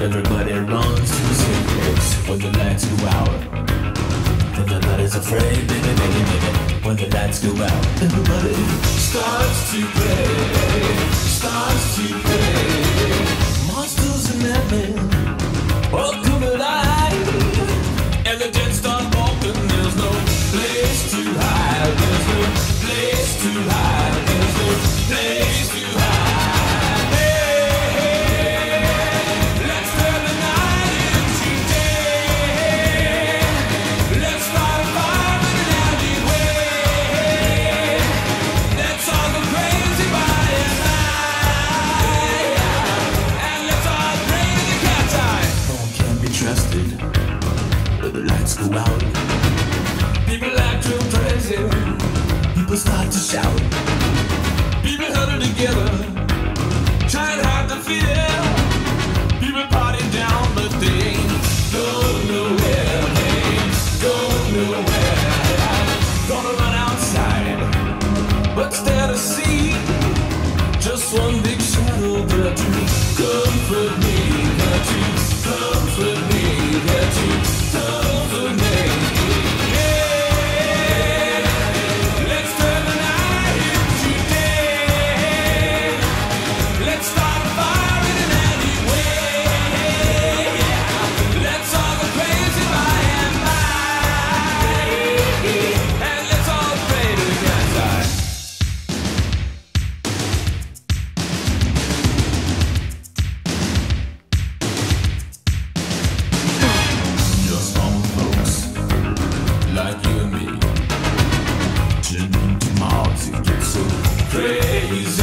Everybody runs to the same place when the lights go out. Everybody's afraid, baby, baby, baby, when the lights go out. Everybody starts to play, starts to play. days.